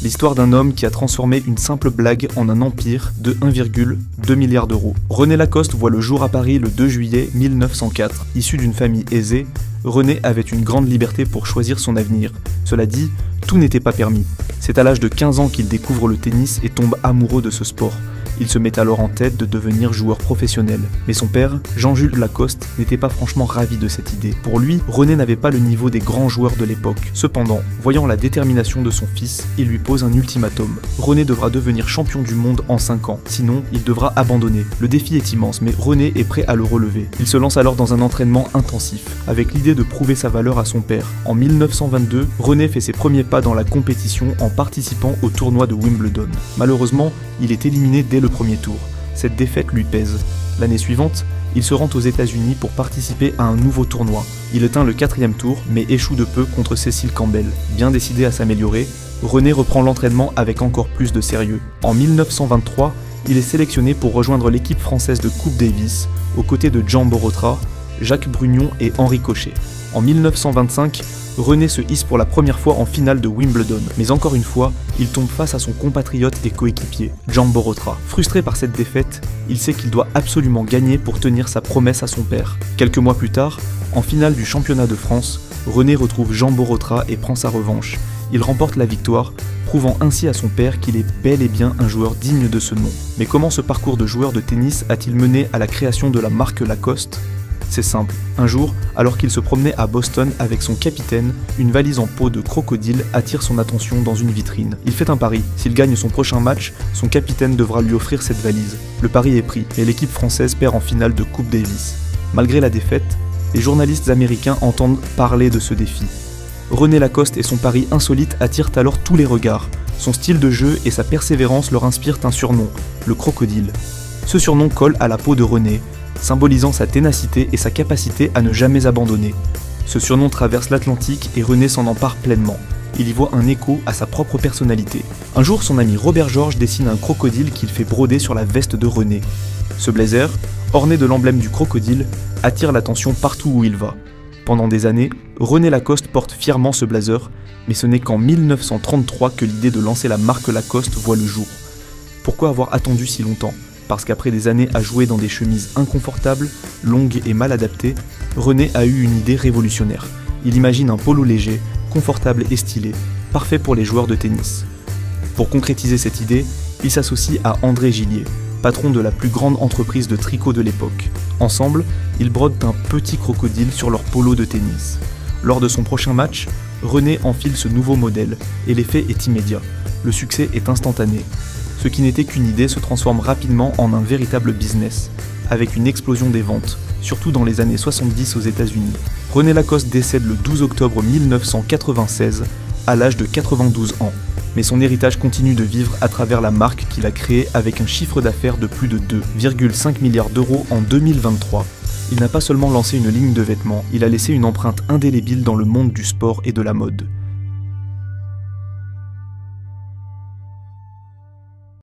L'histoire d'un homme qui a transformé une simple blague en un empire de 1,2 milliard d'euros. René Lacoste voit le jour à Paris le 2 juillet 1904. Issu d'une famille aisée, René avait une grande liberté pour choisir son avenir. Cela dit, tout n'était pas permis. C'est à l'âge de 15 ans qu'il découvre le tennis et tombe amoureux de ce sport. Il se met alors en tête de devenir joueur professionnel. Mais son père, Jean-Jules Lacoste, n'était pas franchement ravi de cette idée. Pour lui, René n'avait pas le niveau des grands joueurs de l'époque. Cependant, voyant la détermination de son fils, il lui pose un ultimatum. René devra devenir champion du monde en 5 ans, sinon il devra abandonner. Le défi est immense, mais René est prêt à le relever. Il se lance alors dans un entraînement intensif, avec l'idée de prouver sa valeur à son père. En 1922, René fait ses premiers pas dans la compétition en participant au tournoi de Wimbledon. Malheureusement, il est éliminé dès le premier tour. Cette défaite lui pèse. L'année suivante, il se rend aux États-Unis pour participer à un nouveau tournoi. Il atteint le quatrième tour, mais échoue de peu contre Cécile Campbell. Bien décidé à s'améliorer, René reprend l'entraînement avec encore plus de sérieux. En 1923, il est sélectionné pour rejoindre l'équipe française de Coupe Davis, aux côtés de Jean Borotra, Jacques Brugnon et Henri Cochet. En 1925, René se hisse pour la première fois en finale de Wimbledon, mais encore une fois, il tombe face à son compatriote et coéquipier, Jean Borotra. Frustré par cette défaite, il sait qu'il doit absolument gagner pour tenir sa promesse à son père. Quelques mois plus tard, en finale du championnat de France, René retrouve Jean Borotra et prend sa revanche. Il remporte la victoire, prouvant ainsi à son père qu'il est bel et bien un joueur digne de ce nom. Mais comment ce parcours de joueur de tennis a-t-il mené à la création de la marque Lacoste? C'est simple. Un jour, alors qu'il se promenait à Boston avec son capitaine, une valise en peau de crocodile attire son attention dans une vitrine. Il fait un pari. S'il gagne son prochain match, son capitaine devra lui offrir cette valise. Le pari est pris et l'équipe française perd en finale de Coupe Davis. Malgré la défaite, les journalistes américains entendent parler de ce défi. René Lacoste et son pari insolite attirent alors tous les regards. Son style de jeu et sa persévérance leur inspirent un surnom, le crocodile. Ce surnom colle à la peau de René, symbolisant sa ténacité et sa capacité à ne jamais abandonner. Ce surnom traverse l'Atlantique et René s'en empare pleinement. Il y voit un écho à sa propre personnalité. Un jour, son ami Robert Georges dessine un crocodile qu'il fait broder sur la veste de René. Ce blazer, orné de l'emblème du crocodile, attire l'attention partout où il va. Pendant des années, René Lacoste porte fièrement ce blazer, mais ce n'est qu'en 1933 que l'idée de lancer la marque Lacoste voit le jour. Pourquoi avoir attendu si longtemps? Parce qu'après des années à jouer dans des chemises inconfortables, longues et mal adaptées, René a eu une idée révolutionnaire. Il imagine un polo léger, confortable et stylé, parfait pour les joueurs de tennis. Pour concrétiser cette idée, il s'associe à André Gillier, patron de la plus grande entreprise de tricot de l'époque. Ensemble, ils brodent un petit crocodile sur leur polo de tennis. Lors de son prochain match, René enfile ce nouveau modèle et l'effet est immédiat. Le succès est instantané ce qui n'était qu'une idée se transforme rapidement en un véritable business, avec une explosion des ventes, surtout dans les années 70 aux États-Unis. René Lacoste décède le 12 octobre 1996 à l'âge de 92 ans, mais son héritage continue de vivre à travers la marque qu'il a créée avec un chiffre d'affaires de plus de 2,5 milliards d'euros en 2023. Il n'a pas seulement lancé une ligne de vêtements, il a laissé une empreinte indélébile dans le monde du sport et de la mode.